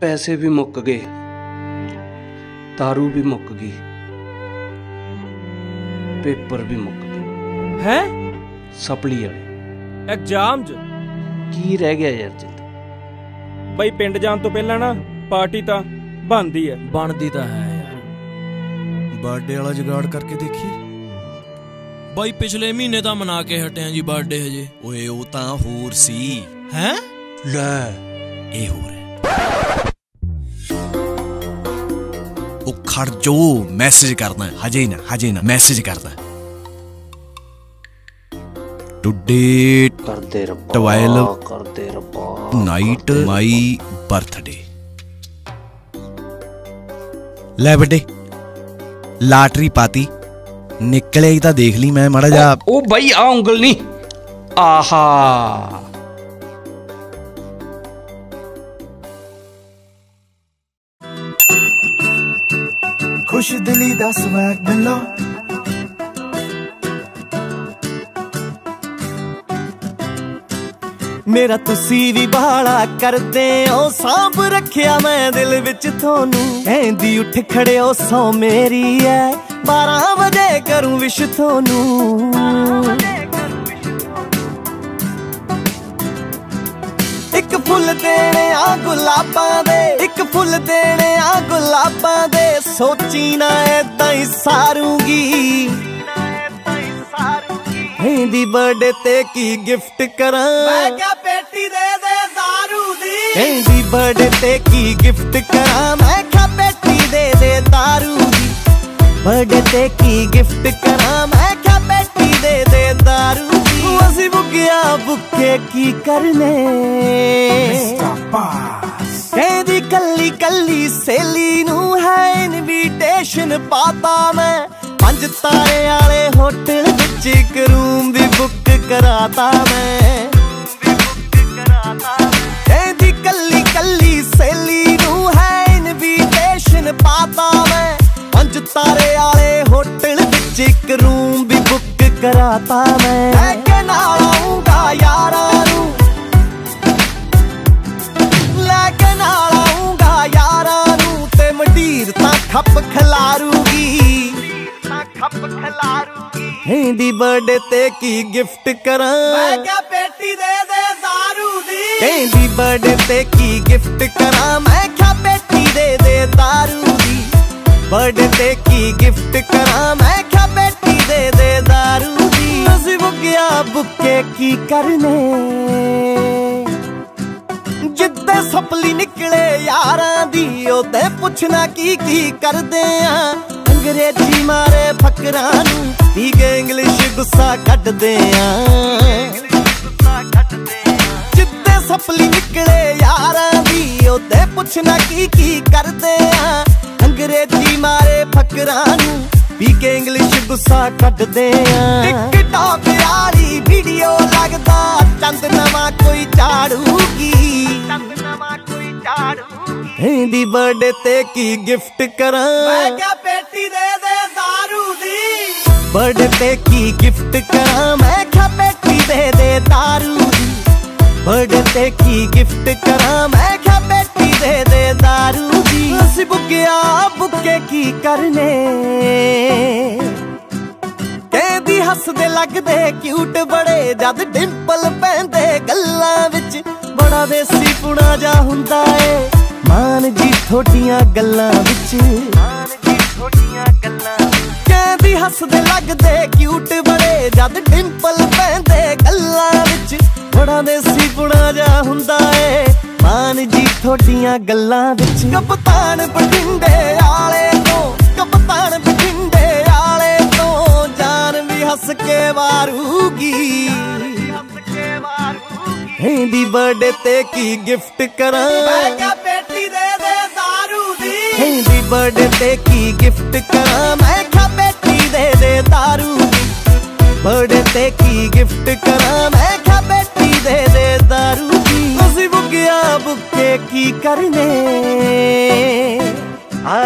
ਪੈਸੇ ਵੀ ਮੁੱਕ ਗਏ ਦਾਰੂ ਵੀ ਮੁੱਕ ਗਈ ਪੇਪਰ ਵੀ ਮੁੱਕ ਗਏ। ਹੈ? ਸਪਲੀ ਵਾਲੇ। ਐਗਜ਼ਾਮ 'ਚ? ਕੀ ਰਹਿ ਗਿਆ ਯਾਰ ਜਿੱਦ? ਬਈ ਪਿੰਡ ਜਾਣ ਤੋਂ ਪਹਿਲਾਂ ਨਾ ਪਾਰਟੀ ਤਾਂ ਬਣਦੀ ਐ ਬਣਦੀ ਤਾਂ ਹੈ ਯਾਰ। ਬਰਥਡੇ ਵਾਲਾ ਜੁਗਾੜ ਕਰਕੇ ਦੇਖੀ? ਬਾਈ ਪਿਛਲੇ ਮਹੀਨੇ ਤਾਂ ਮਨਾ ਕੇ ਹਟਿਆ ਜੀ ਬਰਥਡੇ ਹਜੇ। ਓਏ ਉਹ ਤਾਂ ਹੋਰ ਸੀ। ਹੈ? ਲੈ। ਇਹ ਹੋਰ ਹੈ। ਉਹ ਖੜ ਜੋ ਮੈਸੇਜ ਕਰਦਾ ਹੈ। ਹਜੇ ਨਾ ਹਜੇ ਨਾ ਮੈਸੇਜ ਕਰਦਾ ਟੁਡੇ ਕਰਦੇ ਰੱਬਾ 12 ਕਰਦੇ ਰੱਬਾ। Night my birthday. ਲੈ ਬੇਟੇ ਲਾਟਰੀ ਪਾਤੀ। ਨਿਕਲੇ ਤਾਂ ਦੇਖ ਲਈ ਮੈਂ ਮਾੜਾ ਜਾ ਉਹ ਬਾਈ ਆ ਉਂਗਲ ਨਹੀਂ। ਆਹਾ। ਖੁਸ਼ ਦਿਲੀ ਦਾ ਸਵੈਗ ਮਿਲੋ। ਮੇਰਾ ਤੁਸੀਂ ਵੀ ਬਾਲਾ ਕਰਦੇ ਹੋ, ਸਾਂਭ ਰੱਖਿਆ ਮੈਂ ਦਿਲ ਵਿੱਚ ਤੁਹਾਨੂੰ। ਕਹਿੰਦੀ ਉੱਠ ਖੜਿਓ ਸੌ ਮੇਰੀ ਐ 12 ਵਜੇ ਕਰੂੰ ਵਿਸ਼ ਤੁਹਾਨੂੰ। ਇੱਕ ਫੁੱਲ ਦੇਣੇ ਆ ਗੁਲਾਬਾਂ ਦੇ, ਇੱਕ ਫੁੱਲ ਦੇਣੇ ਆ ਗੁਲਾਬਾਂ ਦੇ, ਸੋਚੀ ਨਾ ਐਦਾਂ ਹੀ ਸਾਰੂਗੀ। ਦੀ ਬਰਥਡੇ ਤੇ ਕੀ ਗਿਫਟ ਕਰਾਂ? ਮੈਂ ਕਿਹਾ ਪੇਟੀ ਦੇ ਦੇ ਦਾਰੂ ਦੀ। ਇਹਦੀ ਬਰਥਡੇ ਤੇ ਕੀ ਗਿਫਟ ਕਰਾਂ? ਮੈਂ ਕਿਹਾ ਪੇਟੀ ਦੇ ਦੇ ਦਾਰੂ ਦੀ। ਬਰਥਡੇ ਤੇ ਕੀ ਗਿਫਟ ਕਰਾਂ? ਮੈਂ ਕਿਹਾ ਪੇਟੀ ਦੇ ਦੇ ਦਾਰੂ ਦੀ। ਅਸੀਂ ਬੁੱਕਿਆ ਬੁੱਕੇ ਕੀ ਕਰਨੇ? ਮਿਸਟਰ ਇਹਦੀ ਕੱਲੀ ਕੱਲੀ ਸੇਲੀ ਨੂੰ ਹੈ ਇਨਵੀਟੇਸ਼ਨ ਪਾਤਾ ਮੈਂ। ਪੰਜ ਤਾਰੇ ਵਾਲੇ ਹੋਟਲ ਵਿੱਚ ਇੱਕ ਰੂਮ ਵੀ ਬੁੱਕ ਕਰਾਤਾ ਮੈਂ। ਇਹਦੀ ਕੱਲੀ ਕੱਲੀ ਸੇਲੀ ਨੂੰ ਹੈ ਇਨਵੀਟੇਸ਼ਨ ਪਾਤਾ ਮੈਂ। ਪੰਜ ਤਾਰੇ ਵਾਲੇ ਹੋਟਲ ਵਿੱਚ ਇੱਕ ਰੂਮ ਵੀ ਬੁੱਕ ਕਰਾਤਾ ਮੈਂ। ਲੈ ਕੇ ਨਾਲ ਆਉਂਗਾ ਯਾਰਾਂ ਨੂੰ। ਲੈ ਕੇ ਨਾਲ ਆਉਂਗਾ ਯਾਰਾਂ ਨੂੰ ਤੇ ਮੰਡੀਰ ਤਾਂ ਖੱਪ ਖਲਾਰੂਗੀ। ਹਿੰਦੀ ਬਰਥਡੇ ਤੇ ਕੀ ਗਿਫਟ ਕਰਾਂ? ਮੈਂ ਕਿਹਾ ਪੇਟੀ ਦੇ ਦੇ ਦਾਰੂ ਦੀ। ਹਿੰਦੀ ਬਰਥਡੇ ਤੇ ਕੀ ਗਿਫਟ ਕਰਾਂ? ਮੈਂ ਕਿਹਾ ਪੇਟੀ ਦੇ ਦੇ ਦਾਰੂ ਦੀ। ਬਰਥਡੇ ਤੇ ਕੀ ਗਿਫਟ ਕਰਾਂ? ਮੈਂ ਕਿਹਾ ਪੇਟੀ ਦੇ ਦੇ ਦਾਰੂ ਦੀ। ਅਸੀਂ ਮੁੱਕਿਆ ਬੁੱਕੇ ਕੀ ਕਰਨੇ? ਜਿੱਦੇ ਸਪਲੀ ਨਿਕਲੇ ਯਾਰਾਂ ਦੀ ਉਹਦੇ ਪੁੱਛਣਾ ਕੀ ਕੀ ਕਰਦੇ ਆ? ਅੰਗਰੇਜ਼ੀ ਮਾਰੇ ਫਕਰਾਂ ਨੂੰ। ਵੀ ਇੰਗਲਿਸ਼ ਗੁੱਸਾ ਕੱਢਦੇ ਆ। ਜਿੱਦੇ ਸਪਲੀ ਨਿਕਲੇ ਯਾਰਾਂ ਦੀ, ਉਹਦੇ ਪੁੱਛਣਾ ਕੀ ਕੀ ਕਰਦੇ ਆ। ਅੰਗਰੇਜ਼ੀ ਮਾਰੇ ਫਕਰਾਂ ਨੂੰ। ਵੀ ਕੇ ਇੰਗਲਿਸ਼ ਗੁੱਸਾ ਕੱਢਦੇ ਆ। ਟਿਕਟੌਕ ਵਾਲੀ ਵੀਡੀਓ ਲੱਗਦਾ, ਚੰਦ ਨਵਾਂ ਕੋਈ ਝਾੜੂਗੀ ਹੈਂਦੀ ਬਰਥਡੇ ਤੇ ਕੀ ਗਿਫਟ ਕਰਾਂ ਮੈਂ ਕਿਹਾ ਪੇਟੀ ਦੇ ਦੇ दारू ਦੀ ਬਰਥਡੇ ਤੇ ਕੀ ਗਿਫਟ ਕਰਾਂ ਮੈਂ ਕਿਹਾ ਪੇਟੀ ਦੇ ਦੇ दारू ਦੀ ਬਰਥਡੇ ਤੇ ਕੀ ਗਿਫਟ ਕਰਾਂ ਮੈਂ ਕਿਹਾ ਪੇਟੀ ਦੇ ਦੇ दारू ਦੀ ਅਸੀਂ ਬੁੱਗਿਆ ਬੁੱਕੇ ਕੀ ਕਰਨੇ ਕਹਿੰਦੀ ਹੱਸਦੇ ਲੱਗਦੇ ਕਿਊਟ ਬੜੇ ਜਦ ਡਿੰਪਲ ਪੈਂਦੇ ਗੱਲਾਂ ਵਿੱਚ ਬੜਾ ਦੇਸੀ ਪੁਣਾ ਜਾ ਹੁੰਦਾ ਏ ਮਾਨ ਜੀ ਥੋਡੀਆਂ ਗੱਲਾਂ ਵਿੱਚ। ਮਾਨ ਜੀ ਥੋਡੀਆਂ ਗੱਲਾਂ ਕਹਿੰਦੀ ਹੱਸਦੇ ਲੱਗਦੇ ਕਿਊਟ ਬੜੇ ਜਦ ਡਿੰਪਲ ਪੈਂਦੇ ਗੱਲਾਂ ਵਿੱਚ। ਬੜਾ ਦੇਸੀ ਪੁਣਾ ਜਾ ਹੁੰਦਾ ਏ ਮਾਨ ਜੀ ਥੋਡੀਆਂ ਗੱਲਾਂ ਵਿੱਚ। ਕਪਤਾਨ ਬਠਿੰਡੇ ਵਾਲੇ ਤੋਂ ਕਪਤਾਨ ਬਠਿੰਡੇ ਵਾਲੇ ਤੋਂ ਜਾਨ ਵੀ ਹੱਸ ਕੇ ਵਾਰੂਗੀ ਹੈਂਦੀ ਬਰਥਡੇ ਤੇ ਕੀ ਗਿਫਟ ਕਰਾਂ? ਹਿੰਦੀ ਬਰਥਡੇ ਕੀ ਗਿਫਟ ਕਰਾਂ ਮੈਂ ਖਾ ਬੇਟੀ ਦੇ ਦੇ दारू ਬਰਥਡੇ ਕੀ ਗਿਫਟ ਕਰਾਂ ਮੈਂ ਖਾ ਬੇਟੀ ਦੇ ਦੇ दारू ਅਸੀਂ ਬੁੱਗਿਆ ਬੁੱਕੇ ਕੀ ਕਰਨੇ ਆ